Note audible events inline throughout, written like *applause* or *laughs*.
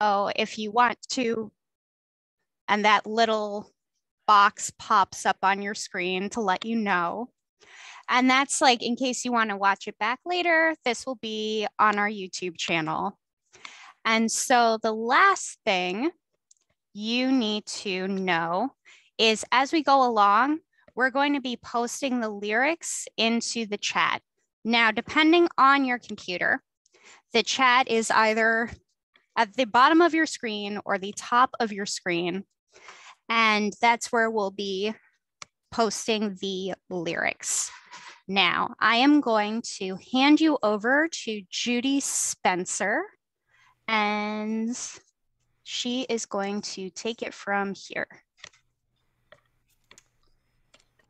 So if you want to, and that little box pops up on your screen to let you know. And that's like in case you want to watch it back later, this will be on our YouTube channel. And so the last thing you need to know is as we go along, we're going to be posting the lyrics into the chat. Now, depending on your computer, the chat is either at the bottom of your screen or the top of your screen. And that's where we'll be posting the lyrics. Now, I am going to hand you over to Judy Spencer, and she is going to take it from here.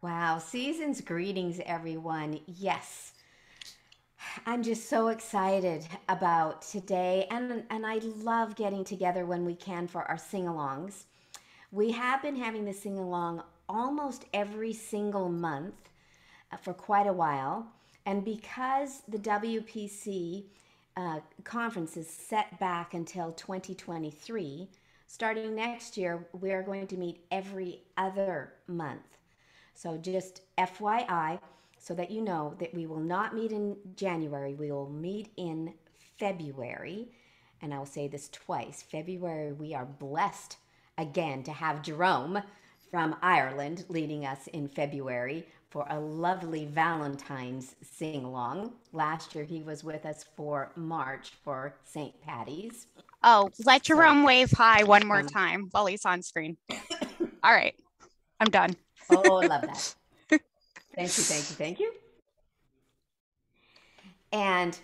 Wow, season's greetings, everyone. Yes, I'm just so excited about today, and, and I love getting together when we can for our sing alongs. We have been having the sing along almost every single month uh, for quite a while. And because the WPC uh, conference is set back until 2023, starting next year, we are going to meet every other month. So just FYI, so that you know that we will not meet in January, we will meet in February. And I will say this twice February, we are blessed again to have Jerome from Ireland leading us in February for a lovely Valentine's sing along. Last year he was with us for March for St. Patty's. Oh, let Jerome so, wave hi one more um, time while he's on screen. *coughs* All right, I'm done. oh, I love that. *laughs* Thank you, thank you, thank you. And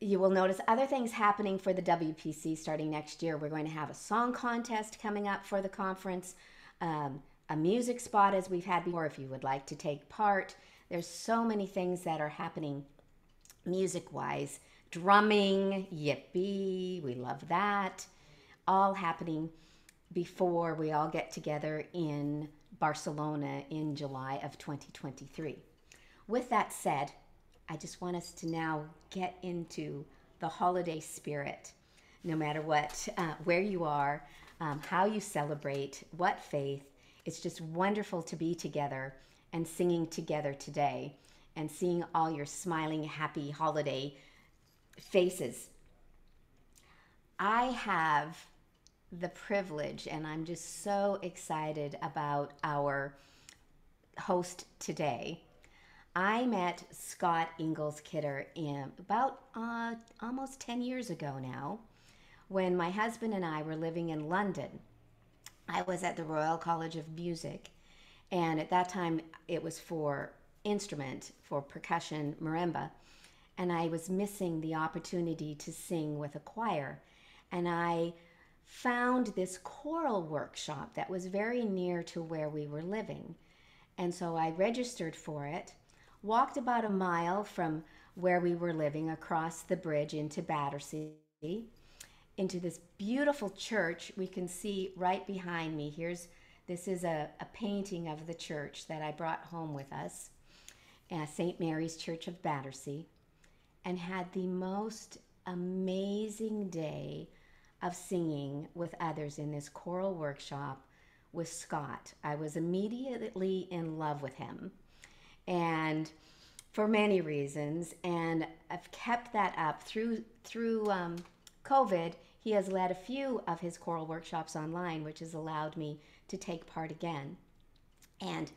you will notice other things happening for the WPC starting next year. We're going to have a song contest coming up for the conference. Um, a music spot as we've had before if you would like to take part. There's so many things that are happening music wise. Drumming, yippee, we love that. All happening before we all get together in Barcelona in July of 2023. With that said, I just want us to now get into the holiday spirit, no matter what, uh, where you are, um, how you celebrate, what faith, it's just wonderful to be together and singing together today and seeing all your smiling, happy holiday faces. I have the privilege, and I'm just so excited about our host today. I met Scott Inglis Kidger in about uh, almost 10 years ago now when my husband and I were living in London. I was at the Royal College of Music, and at that time it was for instrument, for percussion, marimba, and I was missing the opportunity to sing with a choir. And I found this choral workshop that was very near to where we were living. And so I registered for it, walked about a mile from where we were living across the bridge into Battersea into this beautiful church we can see right behind me. Here's this is a, a painting of the church that I brought home with us, uh, St. Mary's Church of Battersea, and had the most amazing day of singing with others in this choral workshop with Scott. I was immediately in love with him. And for many reasons, and I've kept that up through through um, COVID he has led a few of his choral workshops online, which has allowed me to take part again. And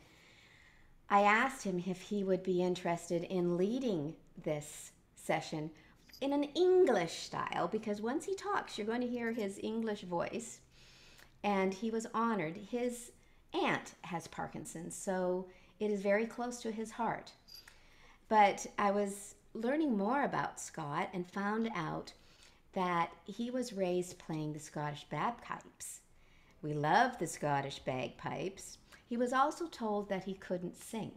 I asked him if he would be interested in leading this session in an English style, because once he talks, you're going to hear his English voice. And he was honored. His aunt has Parkinson's, so it is very close to his heart. But I was learning more about Scott and found out that he was raised playing the Scottish bagpipes. We love the Scottish bagpipes. He was also told that he couldn't sing,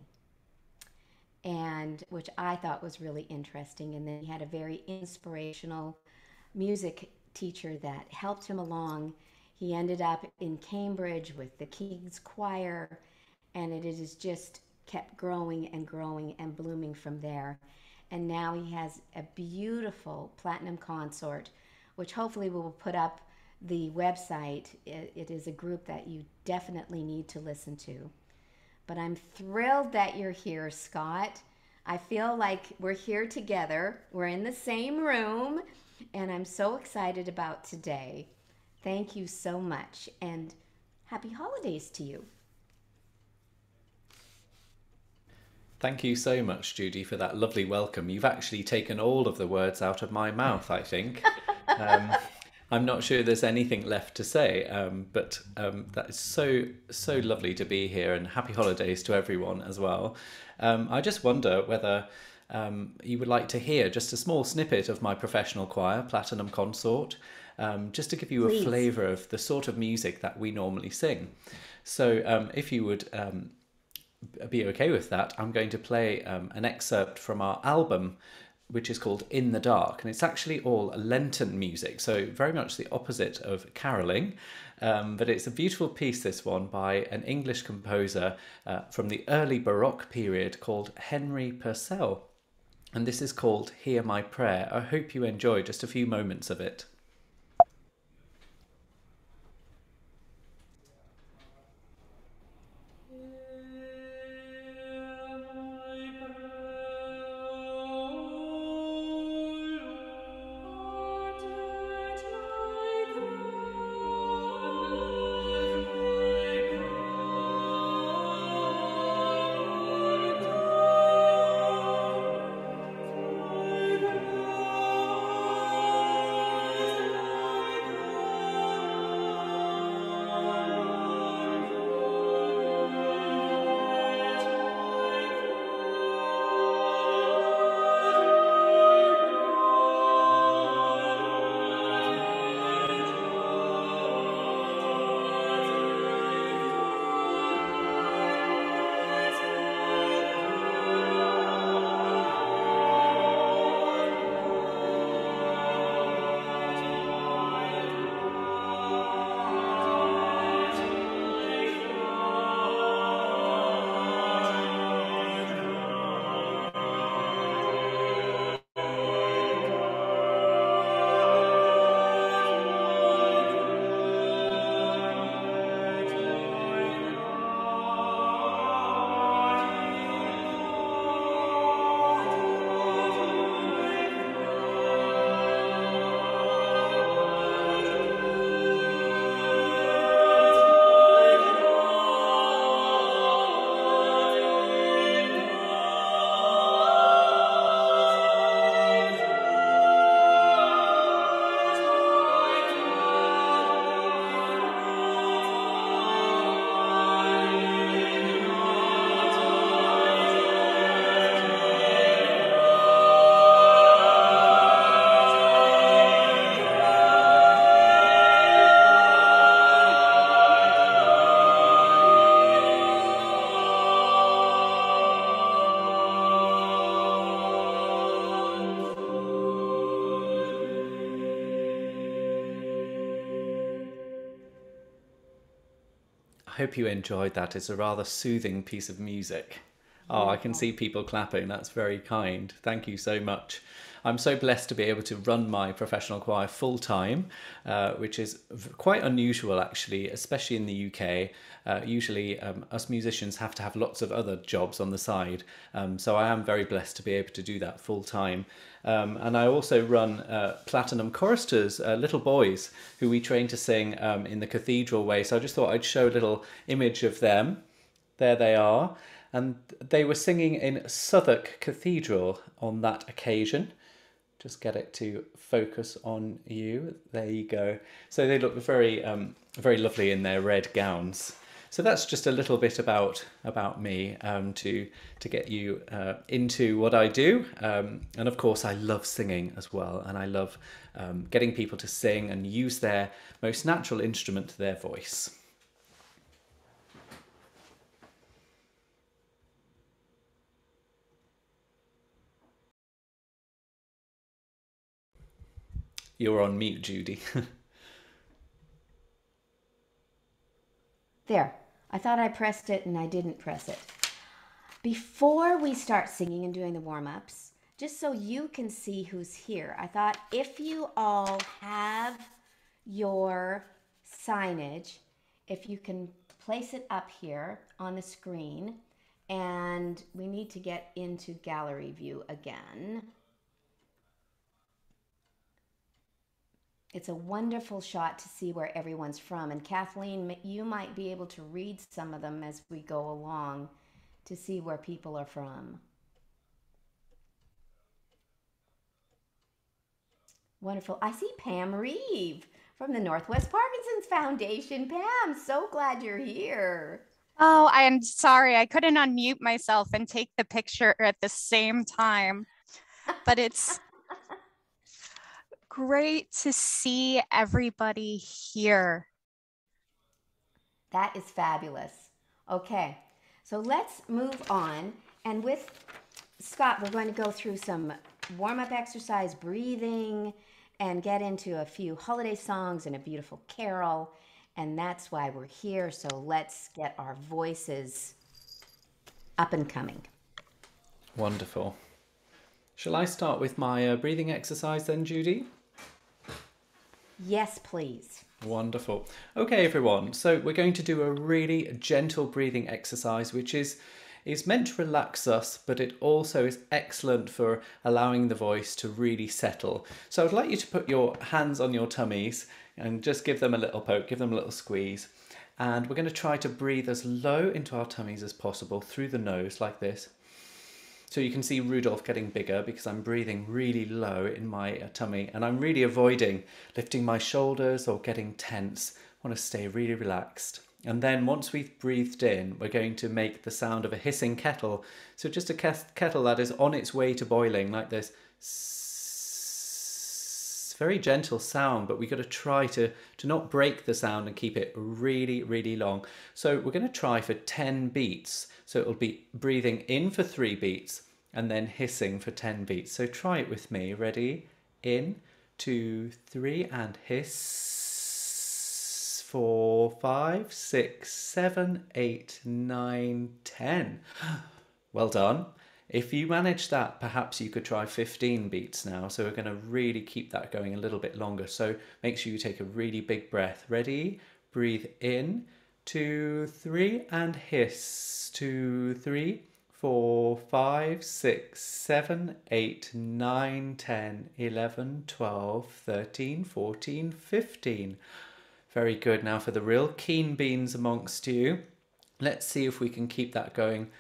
and which I thought was really interesting. And then he had a very inspirational music teacher that helped him along. He ended up in Cambridge with the King's Choir, and it has just kept growing and growing and blooming from there and now he has a beautiful platinum consort, which hopefully we will put up the website, it, it is a group that you definitely need to listen to. But I'm thrilled that you're here, Scott. I feel like we're here together. We're in the same room, and I'm so excited about today. Thank you so much, and happy holidays to you. Thank you so much, Judy, for that lovely welcome. You've actually taken all of the words out of my mouth, I think. *laughs* Um, I'm not sure there's anything left to say, um, but um, that is so, so lovely to be here and happy holidays to everyone as well. Um, I just wonder whether um, you would like to hear just a small snippet of my professional choir, Platinum Consort, um, just to give you Please. a flavour of the sort of music that we normally sing. So um, if you would be okay with that, I'm going to play um, an excerpt from our album, which is called In the Dark. And it's actually all Lenten music, so very much the opposite of caroling. Um, but it's a beautiful piece, this one, by an English composer uh, from the early Baroque period called Henry Purcell. And this is called Hear My Prayer. I hope you enjoy just a few moments of it. Hope you enjoyed that. It's a rather soothing piece of music. Oh, I can see people clapping. That's very kind. Thank you so much. I'm so blessed to be able to run my professional choir full time, uh, which is quite unusual actually, especially in the UK. Uh, usually, um, us musicians have to have lots of other jobs on the side. Um, so I am very blessed to be able to do that full time. Um, and I also run uh, Platinum Choristers, uh, little boys who we train to sing um, in the cathedral way. So I just thought I'd show a little image of them. There they are. And they were singing in Southwark Cathedral on that occasion. Just get it to focus on you. There you go. So they look very, um, very lovely in their red gowns. So that's just a little bit about about me um, to to get you uh, into what I do. Um, and of course, I love singing as well, and I love um, getting people to sing and use their most natural instrument, their voice. You're on mute, Judy. *laughs* There. I thought I pressed it and I didn't press it. Before we start singing and doing the warm ups, just so you can see who's here, I thought if you all have your signage, if you can place it up here on the screen, and we need to get into gallery view again. It's a wonderful shot to see where everyone's from. And Kathleen, you might be able to read some of them as we go along to see where people are from. Wonderful. I see Pam Reeve from the Northwest Parkinson's Foundation. Pam, so glad you're here. Oh, I am sorry. I couldn't unmute myself and take the picture at the same time. But it's great to see everybody here. That is fabulous. Okay, so let's move on. And with Scott, we're going to go through some warm up exercise, breathing, and get into a few holiday songs and a beautiful carol. And that's why we're here. So let's get our voices up and coming. Wonderful. Shall I start with my uh, breathing exercise then, Judy? Yes, please. Wonderful. Okay, everyone. So we're going to do a really gentle breathing exercise, which is is meant to relax us, but it also is excellent for allowing the voice to really settle. So I'd like you to put your hands on your tummies and just give them a little poke, give them a little squeeze. And we're going to try to breathe as low into our tummies as possible through the nose, like this. So you can see Rudolph getting bigger because I'm breathing really low in my uh, tummy and I'm really avoiding lifting my shoulders or getting tense. I want to stay really relaxed. And then once we've breathed in, we're going to make the sound of a hissing kettle. So just a kettle that is on its way to boiling like this. Very gentle sound, but we've got to try to, to not break the sound and keep it really, really long. So we're going to try for 10 beats. So it'll be breathing in for three beats and then hissing for 10 beats. So try it with me. Ready? In, two, three, and hiss. Four, five, six, seven, eight, nine, ten. *gasps* Well done. If you manage that, perhaps you could try 15 beats now. So we're going to really keep that going a little bit longer. So make sure you take a really big breath. Ready? Breathe in, two, three, and hiss. Two, three, four, five, six, seven, eight, nine, ten, eleven, twelve, thirteen, fourteen, fifteen. Very good. Now for the real keen beans amongst you, let's see if we can keep that going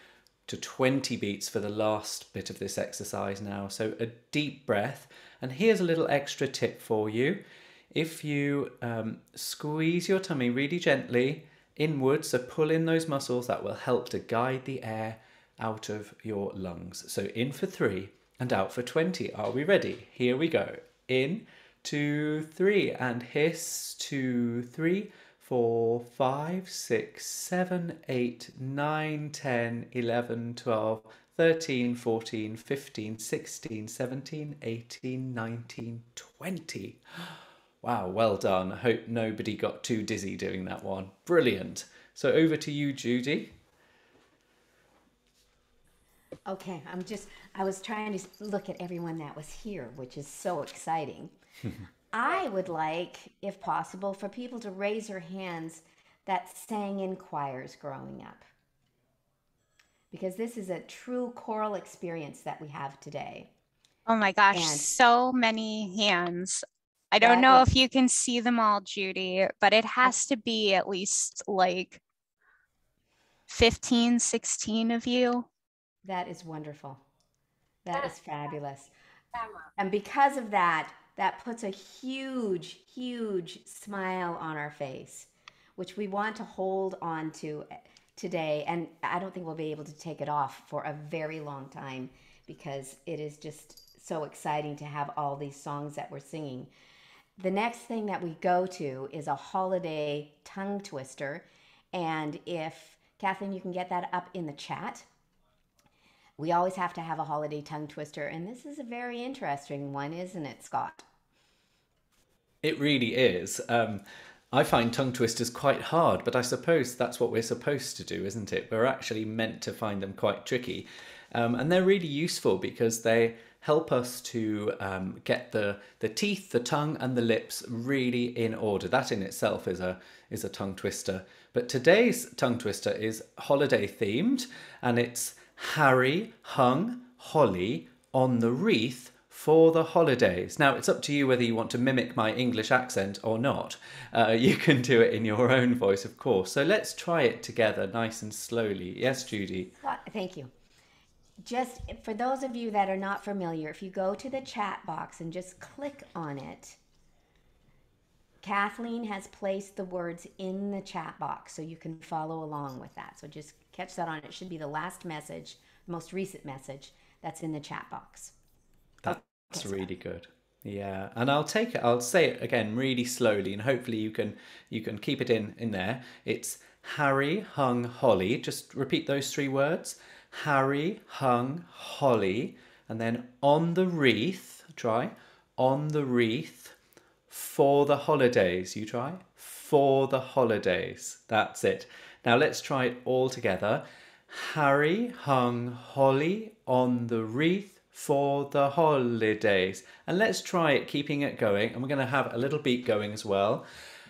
to 20 beats for the last bit of this exercise now. So a deep breath. And here's a little extra tip for you. If you um, squeeze your tummy really gently inwards, so pull in those muscles, that will help to guide the air out of your lungs. So in for three and out for 20. Are we ready? Here we go. In, two, three, and hiss, two, three, four, five, six, seven, eight, nine, ten, eleven, twelve, thirteen, fourteen, fifteen, sixteen, seventeen, eighteen, nineteen, twenty. *gasps* Wow, well done. I hope nobody got too dizzy doing that one. Brilliant. So over to you, Judy. Okay, I'm just, I was trying to look at everyone that was here, which is so exciting. *laughs* I would like, if possible, for people to raise their hands that sang in choirs growing up. Because this is a true choral experience that we have today. Oh my gosh, and so many hands. I don't know if you can see them all, Judy, but it has to be at least like 15, 16 of you. That is wonderful. That is fabulous. And because of that, that puts a huge, huge smile on our face, which we want to hold on to eh, today. And I don't think we'll be able to take it off for a very long time because it is just so exciting to have all these songs that we're singing. The next thing that we go to is a holiday tongue twister. And if Kathleen, you can get that up in the chat we always have to have a holiday tongue twister, and this is a very interesting one, isn't it, Scott? It really is. Um, I find tongue twisters quite hard, but I suppose that's what we're supposed to do, isn't it? We're actually meant to find them quite tricky. Um, and they're really useful because they help us to um, get the, the teeth, the tongue, and the lips really in order. That in itself is a, is a tongue twister. But today's tongue twister is holiday themed, and it's Harry hung holly on the wreath for the holidays. Now, it's up to you whether you want to mimic my English accent or not. Uh, *laughs* you can do it in your own voice, of course. So let's try it together nice and slowly. Yes, Judy? Thank you just for those of you that are not familiar, if you go to the chat box and just click on it, Kathleen has placed the words in the chat box so you can follow along with that. So just catch that on. It should be the last message, most recent message that's in the chat box. That's really good. Yeah, and I'll take it. I'll say it again really slowly, and hopefully you can you can keep it in in there. It's Harry hung holly. Just repeat those three words. Harry hung holly, and then on the wreath, try, on the wreath for the holidays. You try, for the holidays. That's it. Now let's try it all together. Harry hung holly on the wreath for the holidays. And let's try it, keeping it going. And we're going to have a little beat going as well.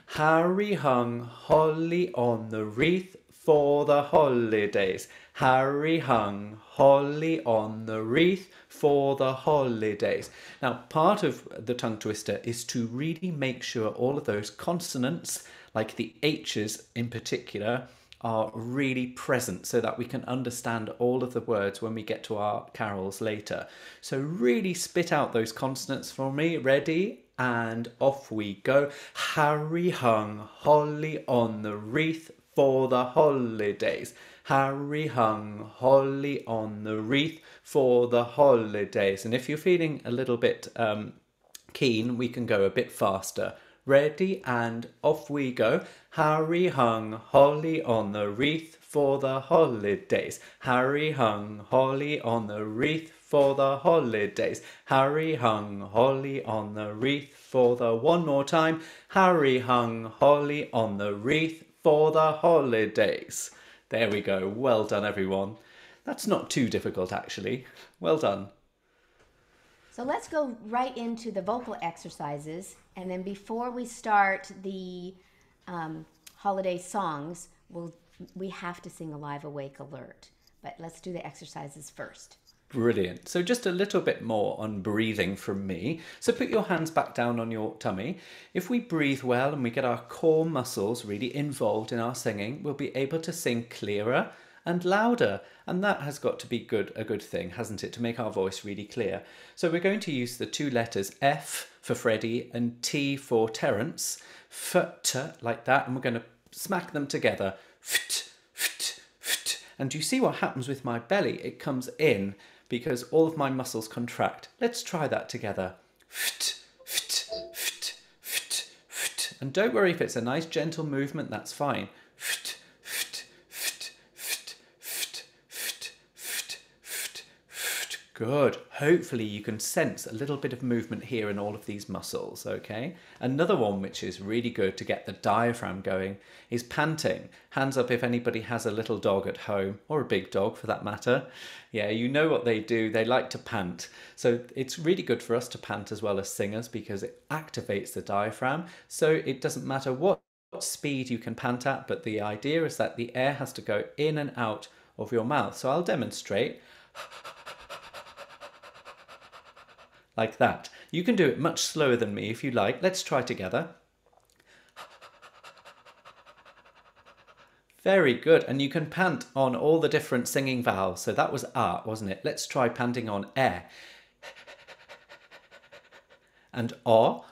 Harry hung holly on the wreath for the holidays. Harry hung holly on the wreath for the holidays. Now, part of the tongue twister is to really make sure all of those consonants, like the H's in particular, are really present so that we can understand all of the words when we get to our carols later. So, really spit out those consonants for me. Ready? And off we go. Harry hung holly on the wreath for the holidays. Harry hung holly on the wreath for the holidays. And if you're feeling a little bit um, keen, we can go a bit faster. Ready and off we go. Harry hung holly on the wreath for the holidays. Harry hung holly on the wreath for the holidays. Harry hung holly on the wreath for the one more time. Harry hung holly on the wreath for the holidays. There we go. Well done, everyone. That's not too difficult, actually. Well done. So let's go right into the vocal exercises. And then before we start the um, holiday songs, we'll, we have to sing a live awake alert. But let's do the exercises first. Brilliant. So just a little bit more on breathing from me. So put your hands back down on your tummy. If we breathe well and we get our core muscles really involved in our singing, we'll be able to sing clearer and louder. And that has got to be good a good thing, hasn't it, to make our voice really clear. So we're going to use the two letters F for Freddie and T for Terence. F, t, like that. And we're going to smack them together. F, f, f, and you see what happens with my belly? It comes in because all of my muscles contract. Let's try that together. And don't worry if it's a nice gentle movement, that's fine. Good. Hopefully you can sense a little bit of movement here in all of these muscles, okay? Another one which is really good to get the diaphragm going is panting. Hands up if anybody has a little dog at home, or a big dog for that matter. Yeah, you know what they do. They like to pant. So it's really good for us to pant as well as singers because it activates the diaphragm. So it doesn't matter what speed you can pant at, but the idea is that the air has to go in and out of your mouth. So I'll demonstrate *laughs* like that. You can do it much slower than me if you like. Let's try together. Very good. And you can pant on all the different singing vowels. So that was ah, wasn't it? Let's try panting on e. And o.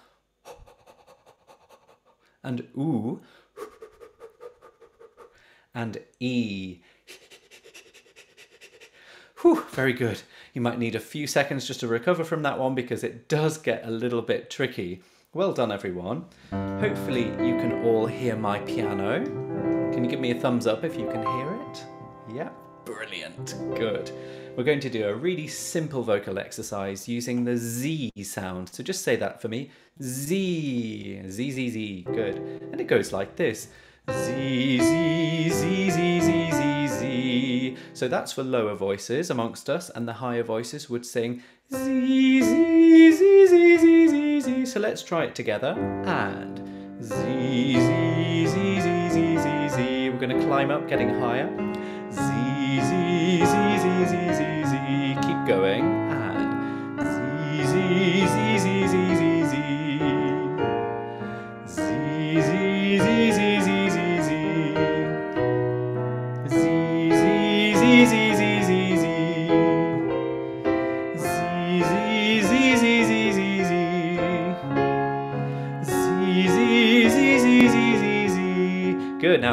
And oo. And e. Whew, very good. You might need a few seconds just to recover from that one because it does get a little bit tricky. Well done, everyone. Hopefully you can all hear my piano. Can you give me a thumbs up if you can hear it? Yeah, brilliant. Good. We're going to do a really simple vocal exercise using the Z sound. So just say that for me. Z, Z, Z, Z. Good. And it goes like this. Z, Z, Z, Z, Z, Z, So that's for lower voices amongst us, and the higher voices would sing Z, Z, Z, Z, Z, Z, Z. So let's try it together. And Z, Z, Z, Z, Z, Z, Z. We're going to climb up, getting higher. Z, Z, Z, Z, Z, Z, Z. Keep going.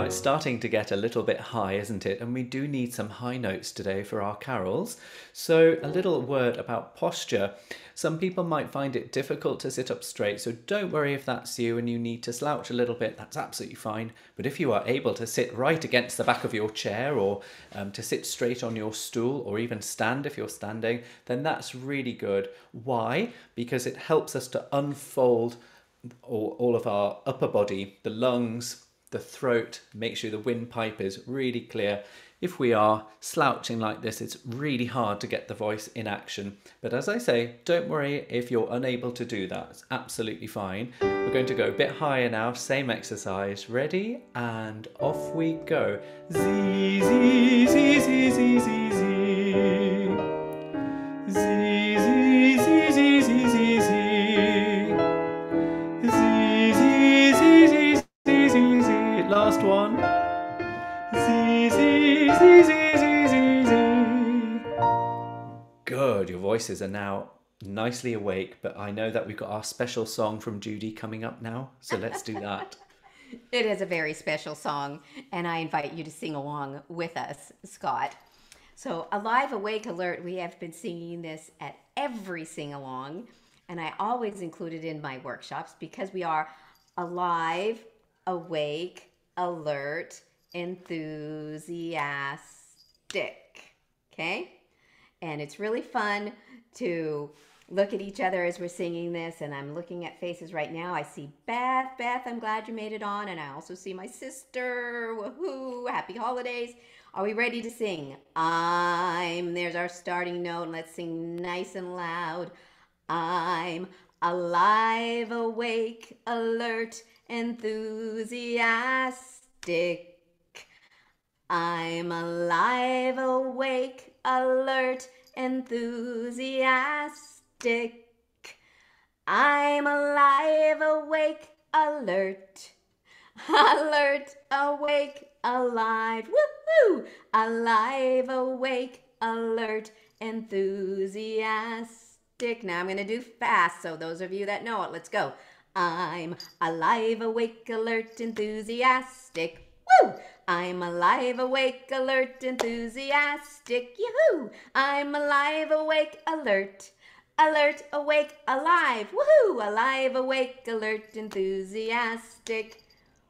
It's starting to get a little bit high, isn't it? And we do need some high notes today for our carols. So, a little word about posture. Some people might find it difficult to sit up straight, so don't worry if that's you and you need to slouch a little bit, that's absolutely fine. But if you are able to sit right against the back of your chair or um, to sit straight on your stool or even stand if you're standing, then that's really good. Why? Because it helps us to unfold all, all of our upper body, the lungs, the throat, make sure the windpipe is really clear. If we are slouching like this, it's really hard to get the voice in action. But as I say, don't worry if you're unable to do that. It's absolutely fine. We're going to go a bit higher now, same exercise. Ready? And off we go. Your voices are now nicely awake, but I know that we've got our special song from Judy coming up now, so let's do that. *laughs* It is a very special song, and I invite you to sing along with us, Scott. So, Alive Awake Alert, we have been singing this at every sing along, and I always include it in my workshops because we are alive, awake, alert, enthusiastic. Okay? And it's really fun to look at each other as we're singing this. And I'm looking at faces right now. I see Beth. Beth, I'm glad you made it on. And I also see my sister. Woohoo! Happy holidays. Are we ready to sing? I'm. There's our starting note. And Let's sing nice and loud. I'm alive, awake, alert, enthusiastic. I'm alive, awake, alert, enthusiastic. I'm alive, awake, alert, *laughs* alert, awake, alive, woohoo! Alive, awake, alert, enthusiastic. Now I'm going to do fast, so those of you that know it, let's go. I'm alive, awake, alert, enthusiastic. Woo! I'm alive, awake, alert, enthusiastic. Yoo-hoo! I'm alive, awake, alert. Alert, awake, alive. Woohoo! Alive, awake, alert, enthusiastic.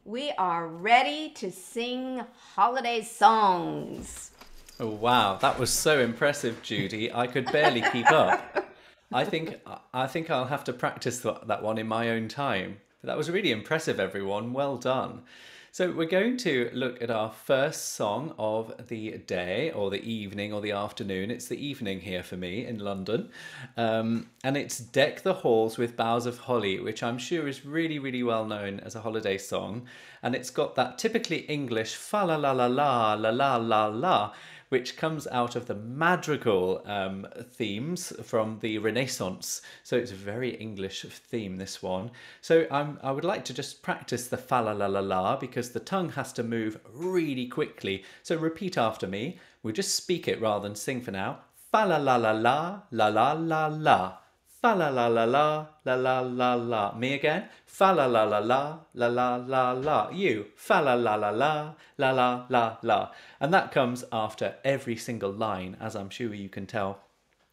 We are ready to sing holiday songs. Oh, wow, that was so impressive, Judy. I could barely keep up. I think I think I'll have to practice that one in my own time. But that was really impressive, everyone. Well done. So we're going to look at our first song of the day, or the evening, or the afternoon. It's the evening here for me in London, um, and it's "Deck the Halls with Boughs of Holly," which I'm sure is really, really well known as a holiday song. And it's got that typically English "fa la la la la la la la la." which comes out of the madrigal um, themes from the Renaissance. So it's a very English theme, this one. So I would like to just practice the fa la la la la because the tongue has to move really quickly. So repeat after me. We'll just speak it rather than sing for now. Fa la la la la, la la la la. Fa la la la la la la la la. Me again. Fa la la la la la la la la. You. Fa la la la la la la la la. And that comes after every single line, as I'm sure you can tell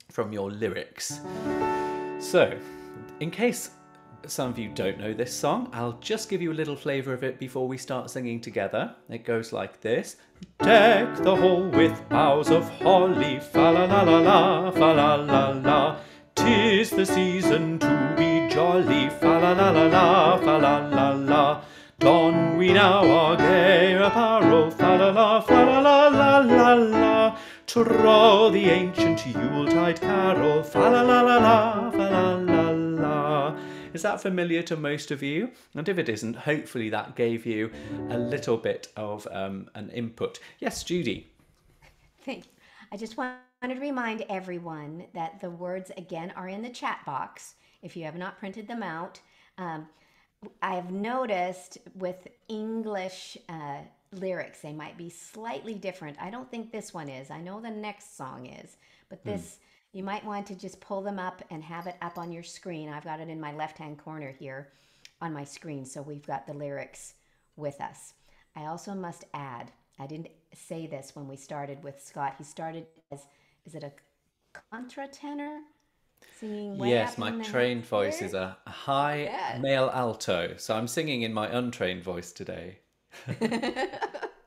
from your lyrics. So, in case some of you don't know this song, I'll just give you a little flavour of it before we start singing together. It goes like this Deck the hall with boughs of holly, fa la la la la, fa la la la. Tis the season to be jolly, fa la la la la, fa la la la. Don we now our gay apparel, fa la la, fa la la la la la. Troll the ancient Yuletide carol, fa la la la la, fa la la la. Is that familiar to most of you? And if it isn't, hopefully that gave you a little bit of um, an input. Yes, Judy. Thank you. I just wanted to remind everyone that the words again are in the chat box if you have not printed them out. Um, I have noticed with English uh, lyrics, they might be slightly different. I don't think this one is. I know the next song is, but this, mm. you might want to just pull them up and have it up on your screen. I've got it in my left hand corner here on my screen, so we've got the lyrics with us. I also must add, I didn't say this when we started with Scott. He started as, is it a contratenor? Singing yes, my trained voice is a high yeah. male alto. So I'm singing in my untrained voice today. *laughs*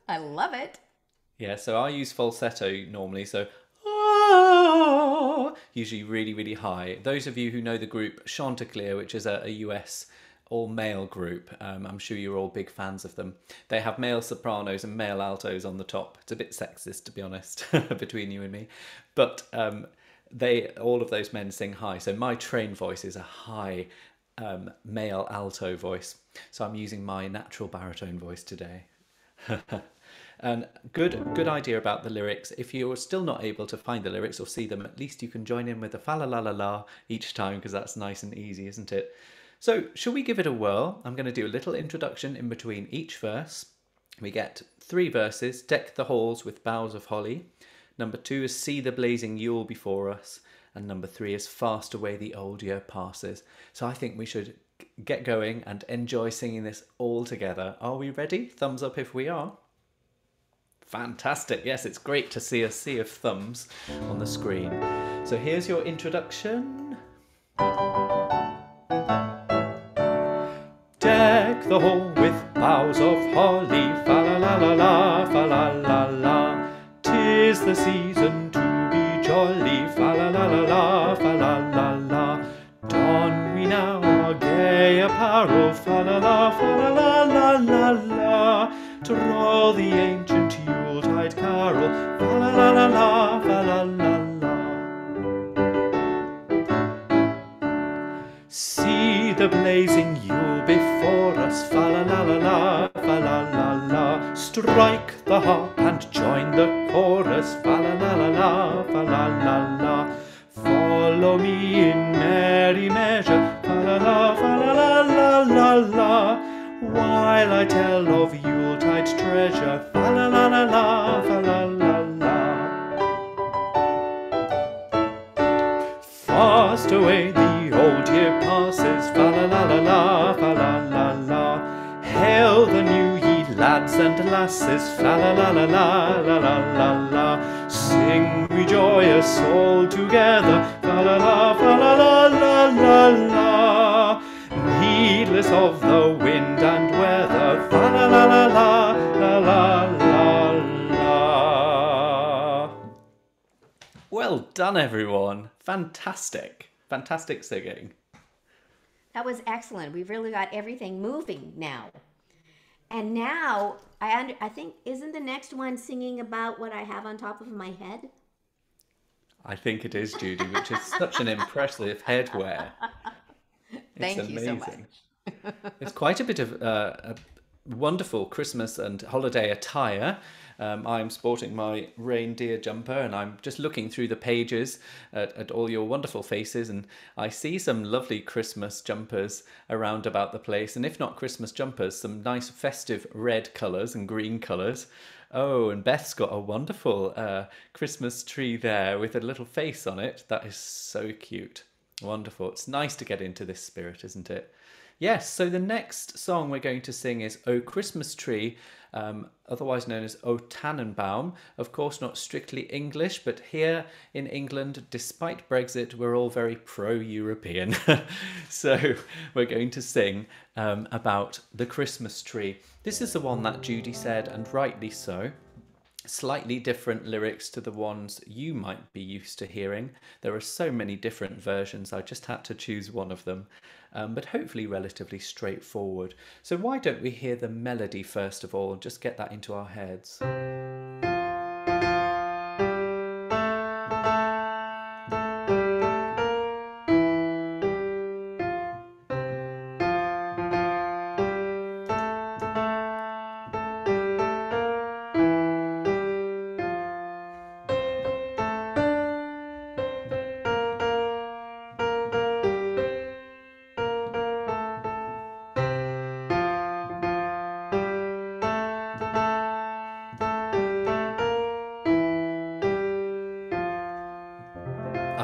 I love it. Yeah, so I use falsetto normally, so ah, usually really, really high. Those of you who know the group Chanticleer, which is a, a US all male group, um, I'm sure you're all big fans of them. They have male sopranos and male altos on the top. It's a bit sexist, to be honest, *laughs* between you and me. But um, they all of those men sing high. So my trained voice is a high um, male alto voice. So I'm using my natural baritone voice today. *laughs* and good good idea about the lyrics. If you're still not able to find the lyrics or see them, at least you can join in with the fa la la la la each time because that's nice and easy, isn't it? So shall we give it a whirl? I'm going to do a little introduction in between each verse. We get three verses, deck the halls with boughs of holly. Number two is see the blazing Yule before us. And number three is fast away the old year passes. So I think we should get going and enjoy singing this all together. Are we ready? Thumbs up if we are. Fantastic. Yes, it's great to see a sea of thumbs on the screen. So here's your introduction. The hall with boughs of holly, fa la la la la, fa la la la. Tis the season to be jolly, fa la la la la, fa la la la. Don we now our gay apparel, fa la la, fa la la la la la. Draw the ancient Yuletide carol, fa la la la la, fa la la la. See the blazing Before fa la la la la, fa la la la. Strike the harp and join the chorus, fa la la la la, fa la la la. Follow me in merry measure, fa la la, fa la la la la la. While I tell of Yuletide treasure, and lasses, fa la la la la la la la la. Sing we joyous all together, fa la la fa la la la la la. Heedless of the wind and weather, fa la la la la la la la la. Well done, everyone. Fantastic. Fantastic singing. That was excellent. We've really got everything moving now. And now I under, I think isn't the next one singing about what I have on top of my head? I think it is Judy, which is such an impressive headwear. *laughs* It's Thank amazing. you so much. it's quite a bit of uh, a wonderful Christmas and holiday attire. Um, I'm sporting my reindeer jumper and I'm just looking through the pages at, at all your wonderful faces and I see some lovely Christmas jumpers around about the place and if not Christmas jumpers, some nice festive red colours and green colours. Oh, and Beth's got a wonderful uh, Christmas tree there with a little face on it. That is so cute. Wonderful. It's nice to get into this spirit, isn't it? Yes, so the next song we're going to sing is O Christmas Tree, um, otherwise known as O Tannenbaum. Of course, not strictly English, but here in England, despite Brexit, we're all very pro European. *laughs* so we're going to sing um, about the Christmas tree. This is the one that Judy said, and rightly so slightly different lyrics to the ones you might be used to hearing. There are so many different versions, I just had to choose one of them, um, but hopefully relatively straightforward. So why don't we hear the melody first of all, just get that into our heads.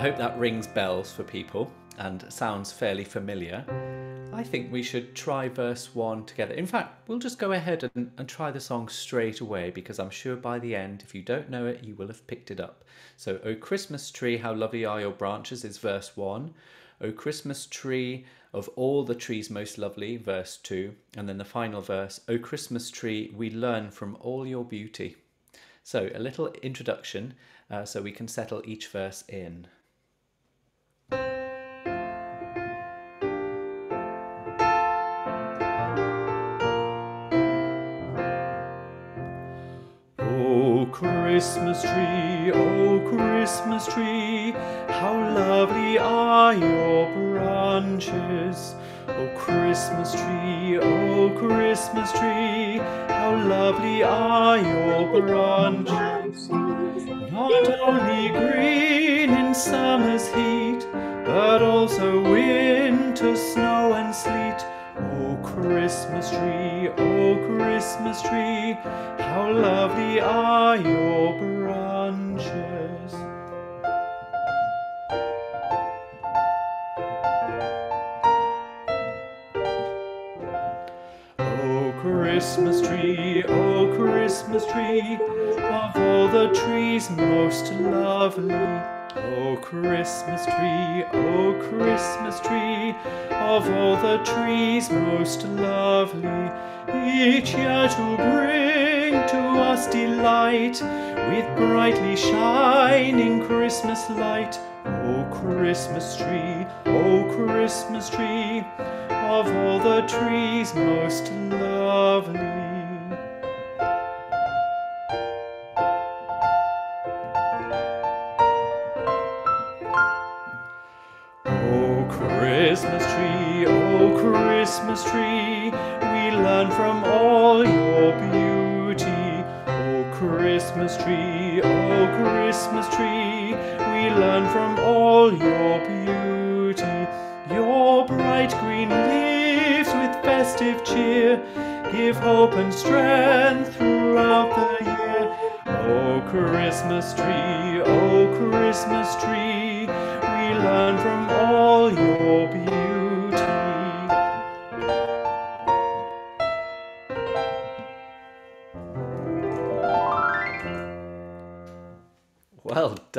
Hope that rings bells for people and sounds fairly familiar. I think we should try verse 1 together. In fact, we'll just go ahead and, and, try the song straight away because I'm sure by the end, if you don't know it, you will have picked it up. So, O Christmas tree, how lovely are your branches is verse 1. O Christmas tree, of all the trees most lovely, verse 2. And then the final verse, O Christmas tree, we learn from all your beauty. So, a little introduction uh, so we can settle each verse in. Christmas tree, oh Christmas tree, how lovely are your branches. Oh Christmas tree, oh Christmas tree, how lovely are your branches. Not only green in summer's heat, but also winter snow Christmas tree, oh Christmas tree, how lovely are your branches. Oh Christmas tree, oh Christmas tree, of all the trees most lovely. Oh Christmas tree, oh Christmas tree, of all the trees most lovely, each year to bring to us delight, with brightly shining Christmas light. Oh Christmas tree, oh Christmas tree, of all the trees most lovely.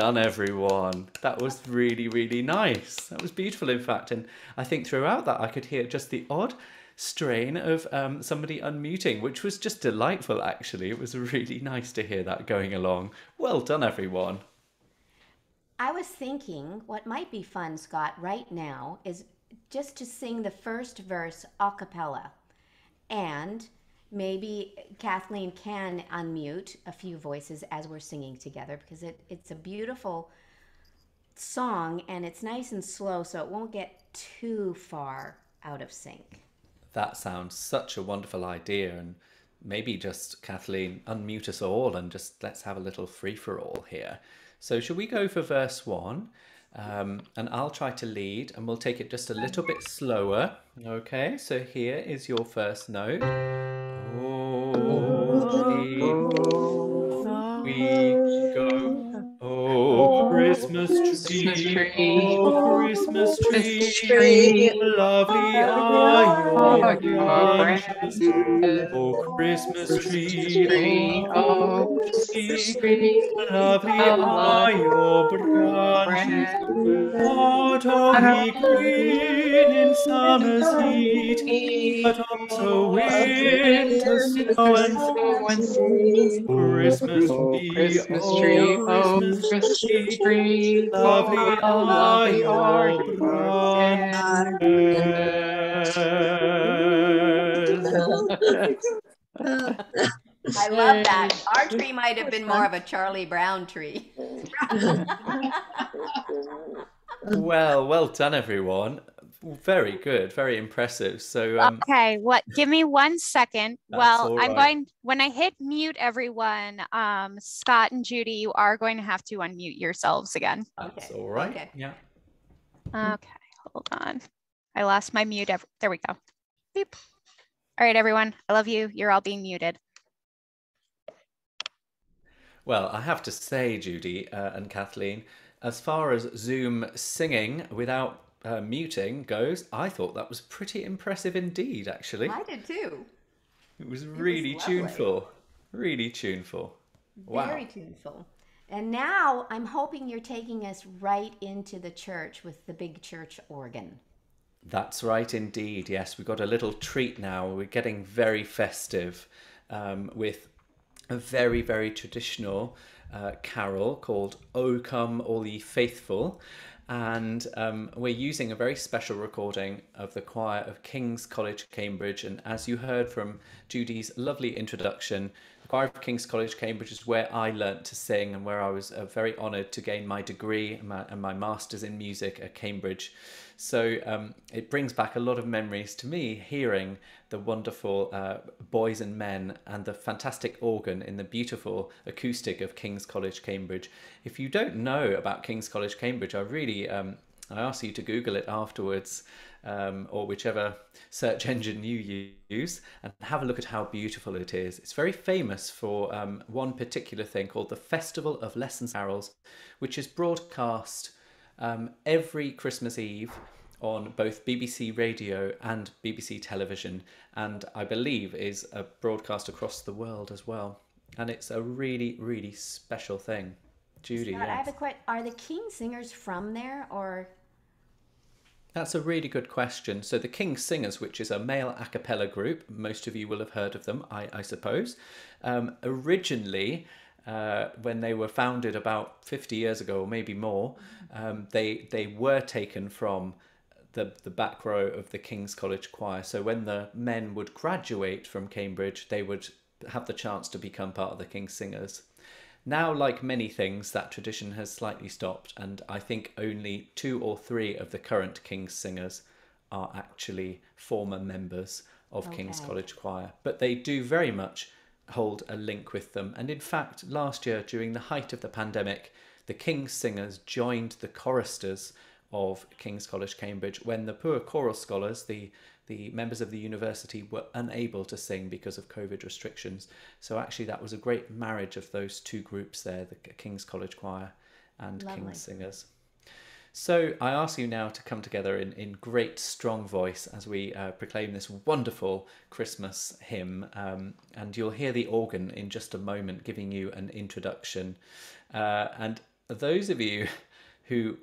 Done, everyone. That was really, really nice. That was beautiful, in fact. And I think throughout that, I could hear just the odd strain of um, somebody unmuting, which was just delightful, actually. It was really nice to hear that going along. Well done, everyone. I was thinking what might be fun, Scott, right now is just to sing the first verse a cappella. And maybe Kathleen can unmute a few voices as we're singing together because it, it's a beautiful song and it's nice and slow so it won't get too far out of sync. That sounds such a wonderful idea and maybe just Kathleen unmute us all and just let's have a little free for all here. So should we go for verse 1? Um, and I'll try to lead and we'll take it just a little bit slower. Okay, so here is your first note. We Oh, Christmas tree, oh, Christmas tree, lovely are your branches. Oh, Christmas tree, oh, Christmas tree, lovely are your branches. Only green in summer's heat, but also winter snow and sleet. Christmas tree, Christmas tree, oh, Christmas tree, lovely are your I love that. Our tree might have been more of a Charlie Brown tree. *laughs* well, well done, everyone. Very good, very impressive. So, um, okay, what? Give me one second. Well, I'm going. When I hit mute, everyone, um, Scott and Judy, you are going to have to unmute yourselves again. That's okay. all right. Okay. Yeah. Okay, hold on. I lost my mute. There we go. Beep. All right, everyone. I love you. You're all being muted. Well, I have to say, Judy uh, and Kathleen, as far as Zoom singing without uh, muting goes, I thought that was pretty impressive indeed, actually. I did too. It was really lovely. tuneful. Really tuneful. Wow. Very tuneful. And now I'm hoping you're taking us right into the church with the big church organ. That's right, indeed. Yes, we've got a little treat now. We're getting very festive um, with a very, very traditional uh, carol called O Come All Ye Faithful. And um, we're using a very special recording of the choir of King's College, Cambridge. And as you heard from Judy's lovely introduction, the choir of King's College, Cambridge is where I learnt to sing and where I was uh, very honoured to gain my degree and my, and my master's in music at Cambridge. So um, it brings back a lot of memories to me hearing the wonderful uh, boys and men and the fantastic organ in the beautiful acoustic of King's College, Cambridge. If you don't know about King's College, Cambridge, I really um, I ask you to Google it afterwards. Um, or whichever search *laughs* engine you use, and have a look at how beautiful it is. It's very famous for um, one particular thing called the Festival of Lessons Carols, which is broadcast um, every Christmas Eve on both BBC Radio and BBC Television, and I believe is a broadcast across the world as well. And it's a really, really special thing. Judy, Scott, I have a question. Are the King singers from there or? That's a really good question. So, the King Singers, which is a male a cappella group, most of you will have heard of them, I, I suppose. Um, originally, uh, when they were founded about 50 years ago, or maybe more, um, they, they were taken from the, the back row of the King's College Choir. So, when the men would graduate from Cambridge, they would have the chance to become part of the King's Singers. Now, like many things, that tradition has slightly stopped, and I think only two or three of the current King's Singers are actually former members of King's College Choir. But they do very much hold a link with them. And in fact, last year, during the height of the pandemic, the King's Singers joined the choristers of King's College, Cambridge, when the poor choral scholars, the the members of the university were unable to sing because of COVID restrictions. So actually, that was a great marriage of those two groups there, the King's College Choir and Lovely. King's Singers. So I ask you now to come together in, in great strong voice as we uh, proclaim this wonderful Christmas hymn. Um, and you'll hear the organ in just a moment giving you an introduction. Uh, and those of you who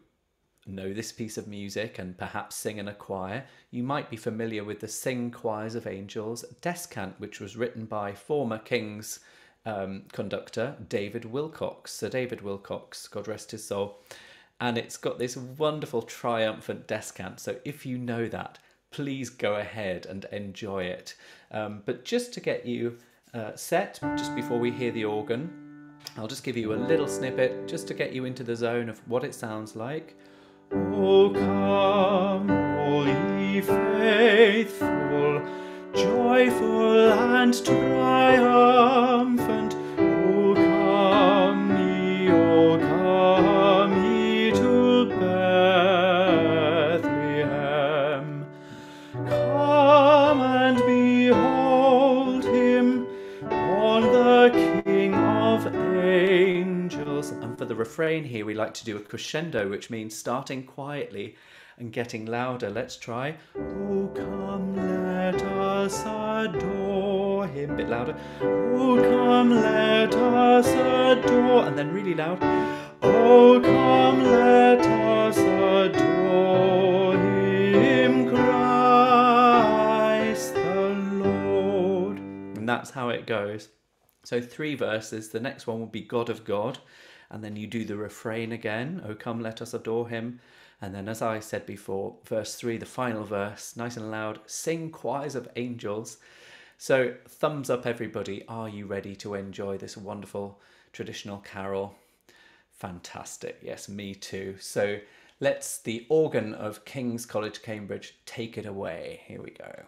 know this piece of music and perhaps sing in a choir, you might be familiar with the Sing Choirs of Angels descant, which was written by former King's um, conductor David Willcocks, Sir David Willcocks, God rest his soul. And it's got this wonderful triumphant descant. So if you know that, please go ahead and enjoy it. Um, but just to get you uh, set, just before we hear the organ, I'll just give you a little snippet just to get you into the zone of what it sounds like. O come, all ye faithful, joyful and triumphant. The refrain here, we like to do a crescendo, which means starting quietly and getting louder. Let's try. Oh, come, let us adore him. A bit louder. Oh, come, let us adore. And then really loud. Oh, come, let us adore him, Christ the Lord. And that's how it goes. So three verses. The next one will be God of God. And then you do the refrain again. Oh, come, let us adore him. And then, as I said before, verse three, the final verse, nice and loud, sing choirs of angels. So, thumbs up, everybody. Are you ready to enjoy this wonderful traditional carol? Fantastic. Yes, me too. So, let's the organ of King's College, Cambridge, take it away. Here we go.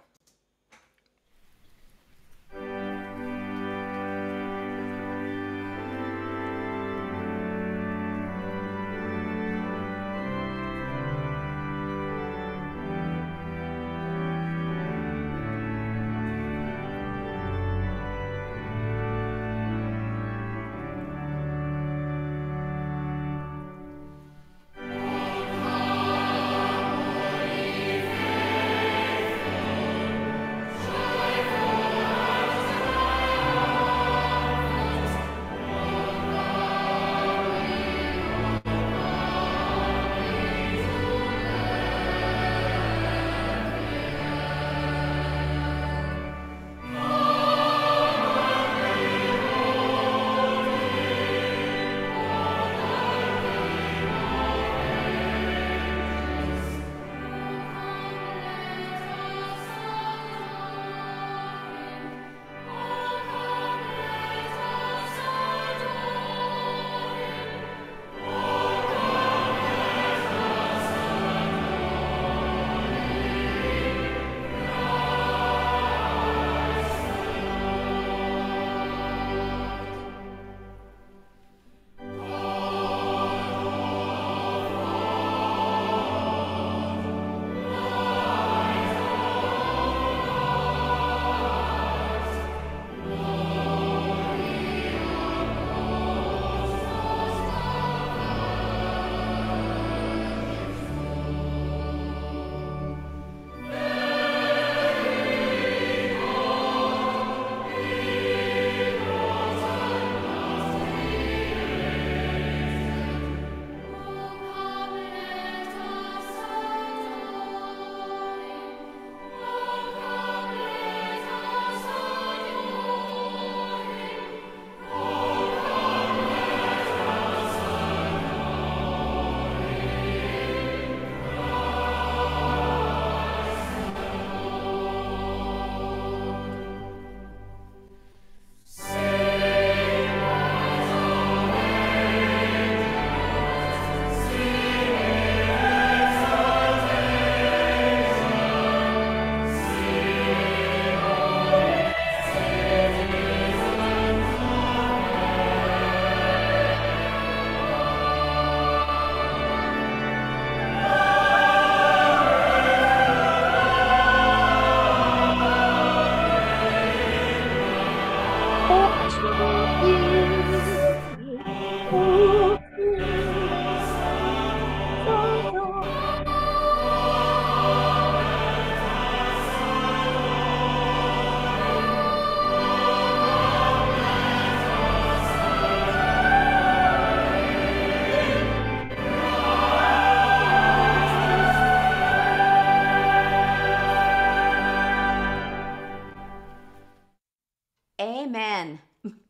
*laughs*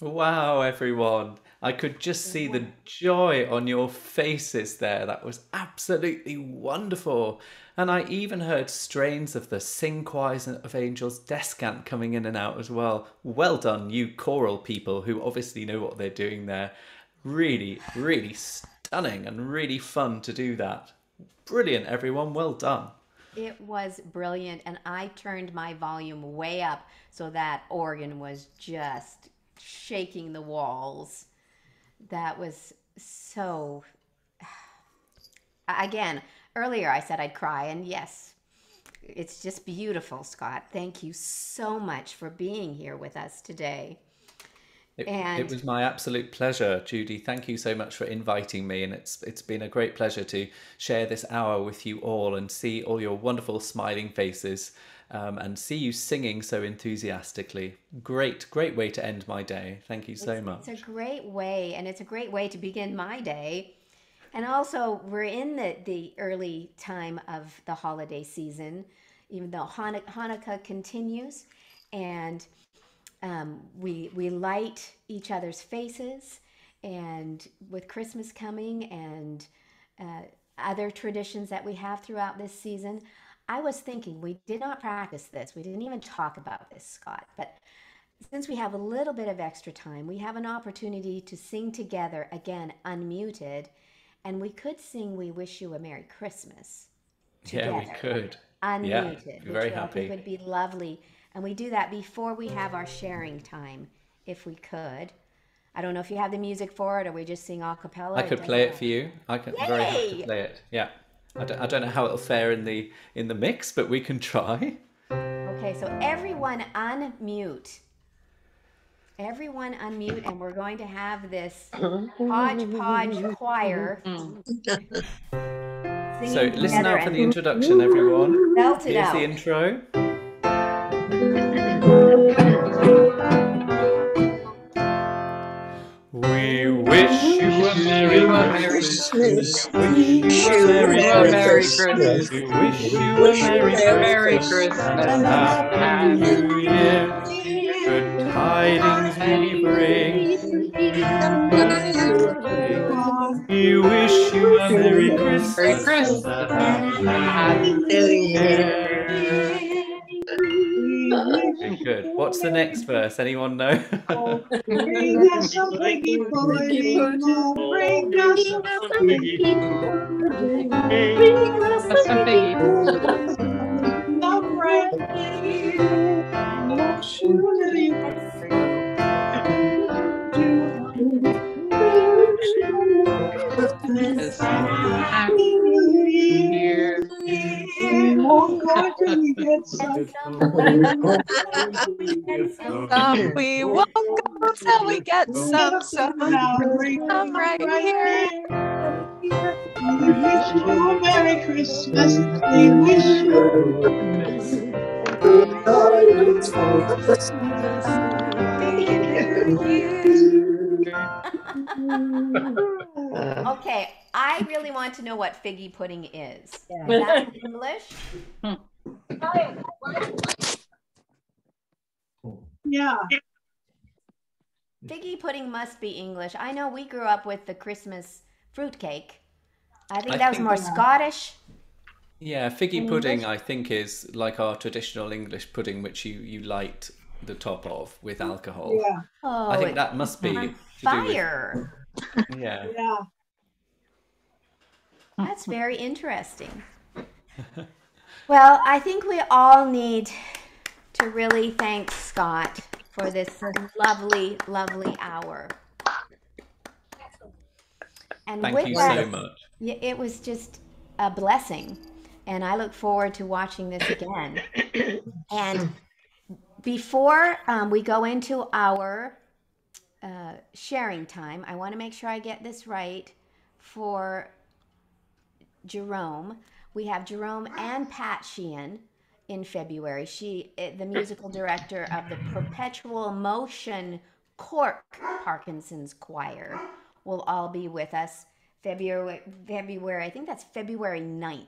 Wow, everyone. I could just see the joy on your faces there. That was absolutely wonderful. And I even heard strains of the Sing Choirs of Angels descant coming in and out as well. Well done, you choral people who obviously know what they're doing there. Really, really stunning and really fun to do that. Brilliant, everyone. Well done. It was brilliant, and I turned my volume way up so that organ was just shaking the walls. That was so. *sighs* Again, earlier I said I'd cry, and yes, it's just beautiful, Scott. Thank you so much for being here with us today. It, And- it was my absolute pleasure, Judy. Thank you so much for inviting me, and it's it's been a great pleasure to share this hour with you all and see all your wonderful smiling faces, um, and see you singing so enthusiastically. Great, great way to end my day. Thank you so much. It's a great way, and it's a great way to begin my day. And also, we're in the, the early time of the holiday season, even though Hanu- Hanukkah continues, and um, we we light each other's faces, and with Christmas coming and uh, other traditions that we have throughout this season, I was thinking we did not practice this. We didn't even talk about this, Scott, but since we have a little bit of extra time, we have an opportunity to sing together again, unmuted, and we could sing "We Wish You a Merry Christmas." Yeah, we could. Unmuted, which very happy. would be lovely, and we do that before we have our sharing time, if we could. I don't know if you have the music for it, or we just sing a cappella. I could play it for you. I can very happy to play it. Yeah. I don't, I don't know how it'll fare in the in the mix, but we can try. Okay, so everyone unmute. Everyone unmute, and we're going to have this hodgepodge choir. So listen out for the introduction, everyone. Belt it Here's out. the intro. We wish you a Merry Christmas. We wish you a Merry Christmas. We wish you a Merry Merry Christmas. Christmas. And a Happy New Year. Good tidings we bring. We wish you a Merry Christmas. Merry Christmas. and a Happy New Year. Okay, *laughs* good. What's the next verse? Anyone know? Bring us a piggy boy, bring us a piggy Bring us That's a biggie. a bright Surely It's happy New Year. Year. We won't go till we get some. Um, we won't go till we get some, some, some right here. We wish you a Merry Christmas. We wish you. *laughs* Uh. Okay, I really want to know what figgy pudding is. Is that English? Hmm. Yeah. Figgy pudding must be English. I know we grew up with the Christmas fruitcake. I think I that was think- more Scottish. Yeah, figgy pudding, I think, is like our traditional English pudding, which you, you light the top of with alcohol. Yeah. Oh, I think that must be to with- fire. Yeah. *laughs* Yeah. That's very interesting. *laughs* Well, I think we all need to really thank Scott for this lovely, lovely hour. And Thank with you that, so much. It was just a blessing. And I look forward to watching this again. *coughs* and before um, we go into our uh, sharing time, I want to make sure I get this right for Jerome. We have Jerome and Pat Sheehan in February. She, eh, the musical director of the Perpetual Motion Cork Parkinson's Choir, will all be with us February. February, I think that's February 9th.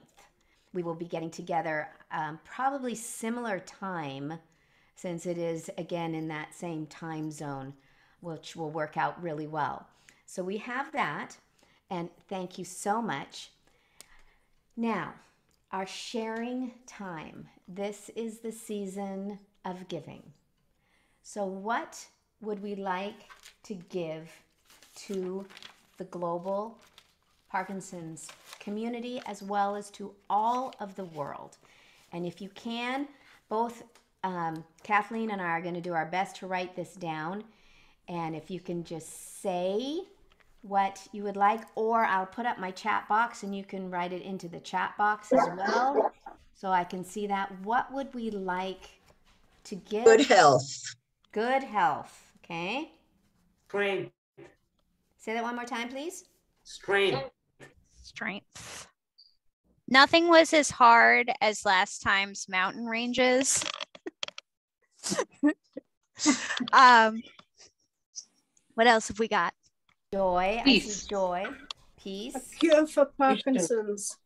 We will be getting together um, probably similar time, since it is again in that same time zone, which will work out really well. So we have that, and thank you so much. Now, our sharing time. This is the season of giving. So, what would we like to give to the global Parkinson's community as well as to all of the world? And if you can, both um, Kathleen and I are going to do our best to write this down. And if you can just say what you would like, or I'll put up my chat box and you can write it into the chat box as well. So I can see that. What would we like to give? Good health. Good health. Okay. Strength. Say that one more time, please. Strength. Strength. Nothing was as hard as last time's mountain ranges. *laughs* um, what else have we got? Joy. I Peace. see joy. Peace. A cure for Parkinson's.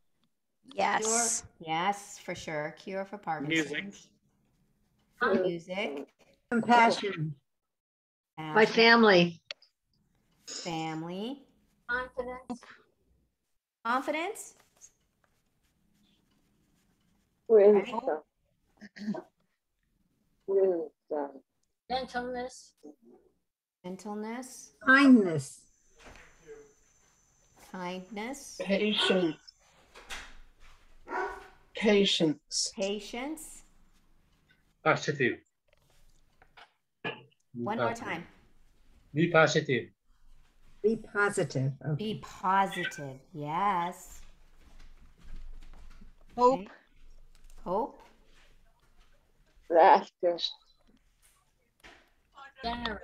Yes. Yes, for sure. Cure for Parkinson's. Music. Music. Compassion. My family. family. confidence, Confidence. wisdom, uh, wisdom, uh, gentleness, Gentleness. Kindness. Kindness. Patience. Patience. Patience. Positive. One more time. Be positive. Be positive. Okay. Be positive. Yes. Hope. Okay. Hope. laughter, generous,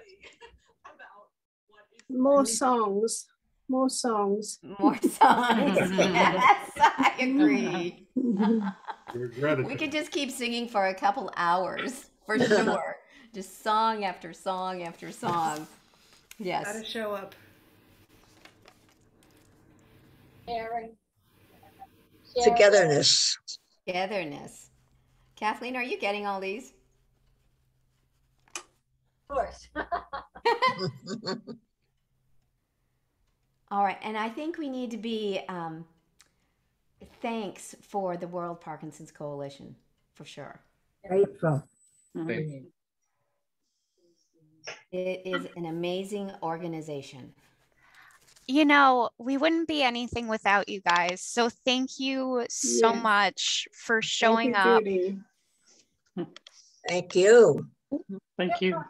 More songs. More songs. More *laughs* songs. *laughs* yes, I agree. We could just keep singing for a couple hours for *laughs* sure. just song after song after song. Yes. Gotta show up. caring, Togetherness. Togetherness. Kathleen, are you getting all these? Of course. All right, and I think we need to be um, thanks for the World Parkinson's Coalition for sure. Grateful. It is an amazing organization. You know, we wouldn't be anything without you guys. So thank you so Yes. much for Thank showing you, up. Judy. Thank you. Thank you.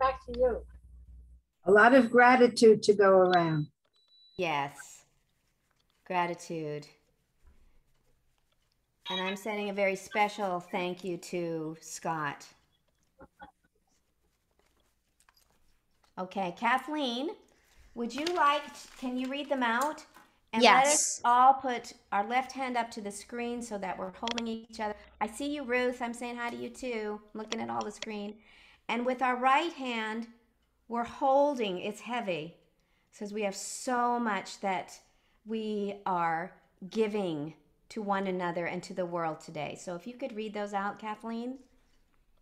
Back to you. A lot of gratitude to go around. Yes, gratitude. And I'm sending a very special thank you to Scott. Okay, Kathleen, would you like, can you read them out? And let us Yes. all put our left hand up to the screen so that we're holding each other. I see you, Ruth. I'm saying hi to you too. I'm looking at all the screen. And with our right hand, we're holding, it's heavy. Says we have so much that we are giving to one another and to the world today. So if you could read those out, Kathleen.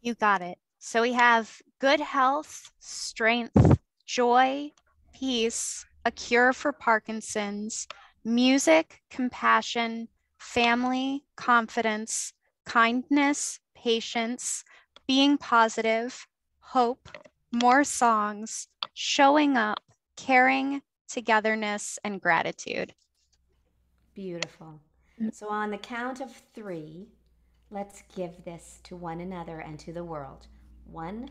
You got it. So we have good health, strength, joy, peace, a cure for Parkinson's, music, compassion, family, confidence, kindness, patience, being positive, hope, more songs, showing up, caring, togetherness, and gratitude. Beautiful. Mm. So on the count of three, let's give this to one another and to the world. One,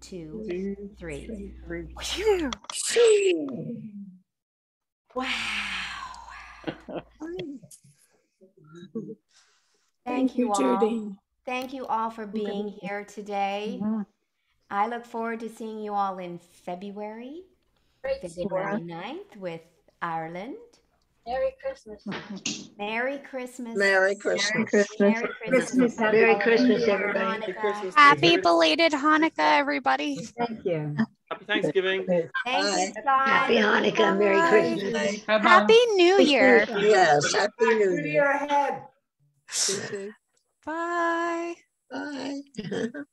two, Two, three. three. Wow. *laughs* Thank you all. Judy. Thank you all for being here today. Mm-hmm. I look forward to seeing you all in February, Great to see. February 9th with Ireland. Merry Christmas. *laughs* Merry Christmas. Merry Christmas. Merry Christmas. Merry Christmas, everybody. Christmas. Happy belated Hanukkah, everybody. Thank you. Happy Thanksgiving. Thank you, Scott. Happy Hanukkah, Merry Bye. Christmas. Happy New Year. Yes, Happy New Year. ahead. Bye. Bye. *laughs*